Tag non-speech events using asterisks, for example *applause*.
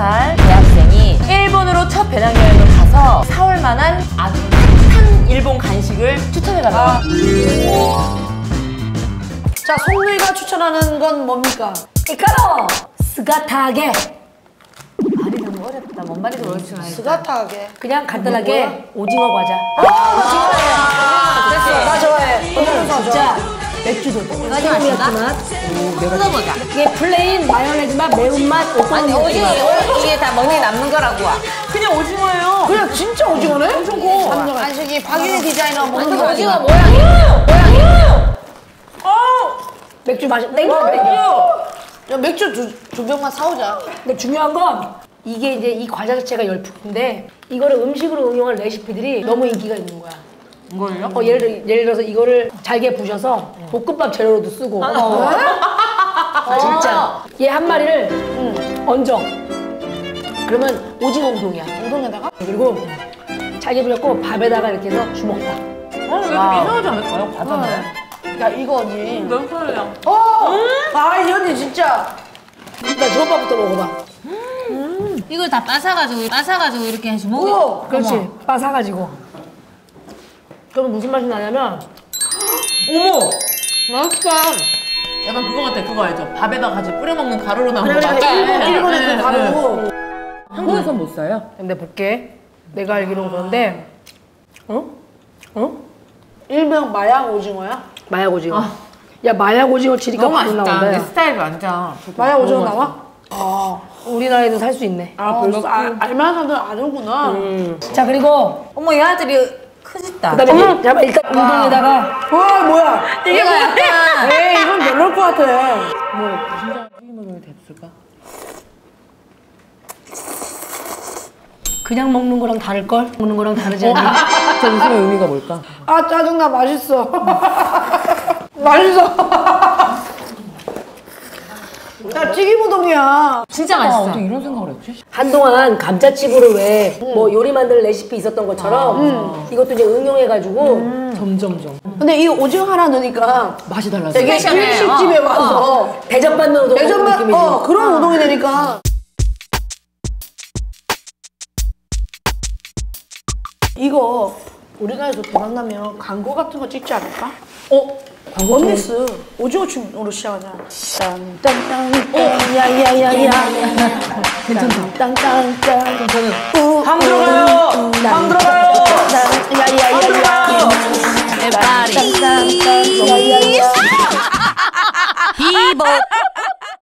20살 대학생이 일본으로 첫 배낭여행을 가서 사올 만한 아주 핫한 일본 간식을 추천해달라. 자, 송누이가 추천하는 건 뭡니까? 이카로 스가타게 말이 너무 어렵다. 뭔 말인지 모르겠지만 스가타하게. 그냥 간단하게 오징어 과자. 됐어, 맥주도 소금이었지만 뜯어보자. 이게 plain 마요네즈 맛 매운맛 아니 오징어 오징어 이게 다 먹는 남는 거라고. 그냥 오징어예요. 그냥 진짜 오징어네? 엄청 커. 간식이 박윤희 디자이너 먹는 거 오징어 아니야? 모양이에요. 모양이에요. 맥주 마시 땡겨 어, 땡겨. 야, 맥주 두, 두 병만 사오자. 근데 중요한 건 이게 이제 이 과자 자체가 열풍인데 이거를 음식으로 응용한 레시피들이 너무 인기가 있는 거야. 이걸요? 어, 예를, 들어, 예를 들어서 이거를 잘게 부셔서 볶음밥 재료로도 쓰고 아, 진짜 얘 한 마리를 얹어 그러면 오징어 우동이야 우동에다가? 그리고 잘게 부셨고 밥에다가 이렇게 해서 주먹밥 어, 이게 좀 이상하지 않을까요? 과자인데. 야, 이거 언니. 몇 살이야? 어! 아, 이 언니 진짜. 나 주먹밥부터 먹어봐 이걸 다 빠사가지고 빠사가지고 이렇게 해서 먹어. 우와. 그렇지 빠 사가지고 그러면 무슨 맛이 나냐면 어머! 맛있다. 약간 그거 같아. 그거 알죠? 밥에다 같이 뿌려 먹는 가루로 나온 거 그래, 맞죠? 일본, 네, 일본에 네, 그 네. 가루고 한국에선 못 사요? 근데 볼게 내가 알기로는 그런데 어? 어? 일명 마약 오징어야? 마약 오징어 야 마약 오징어 치니까 너무 맛있다. 내 스타일 완전. 마약 오징어 나와? 아, 우리나라에도 살 수 있네 아 벌써 아, 알만한 사람들은 아는구나. 자 그리고 어머 이 아들이 크짓다. 그다음에 잠깐 일단 우동에다가 와, 뭐야. 이거 약간 에이, 이건 별로일 것 같아. 튀김으로 됐을까? 그냥 먹는 거랑 다를 걸 먹는 거랑 다르지 않니? 저 웃음의 의미가 뭘까? 아, 짜증나. 맛있어. *laughs* 맛있어. 야, 튀김우동이야. 진짜 맛있어. 어떻게 이런 생각을 했지? 한동안 감자칩으로 왜 뭐 요리 만드는 레시피 있었던 것처럼 이것도 이제 응용해가지고 점점점. 근데 이 오징어 하나 넣으니까 맛이 달라져. 되게 스페셜해. 일식집에 와서 대접받는 우동 대전만 느낌이지 어 그런 우동이 되니까 이거 우리나라에서 대박 나면 광고 같은 거 찍지 않을까? 어? 광고 원미스 오징어 춤으로 시작하자. 딴딴딴 야야야야 괜찮다. 땅땅땅 우, 함 들어가요. 함 들어가요. 야야야야 내 발이 땅땅땅 야야야 비보